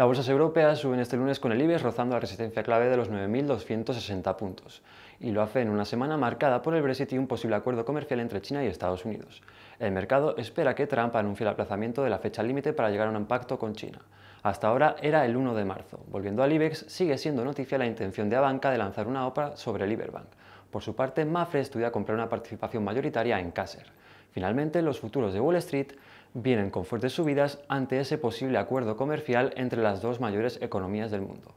Las bolsas europeas suben este lunes con el IBEX rozando la resistencia clave de los 9.260 puntos, y lo hace en una semana marcada por el Brexit y un posible acuerdo comercial entre China y Estados Unidos. El mercado espera que Trump anuncie el aplazamiento de la fecha límite para llegar a un pacto con China. Hasta ahora era el 1 de marzo. Volviendo al IBEX, sigue siendo noticia la intención de Abanca de lanzar una OPA sobre el Iberbank. Por su parte, Mafre estudia comprar una participación mayoritaria en Caser. Finalmente, los futuros de Wall Street vienen con fuertes subidas ante ese posible acuerdo comercial entre las dos mayores economías del mundo.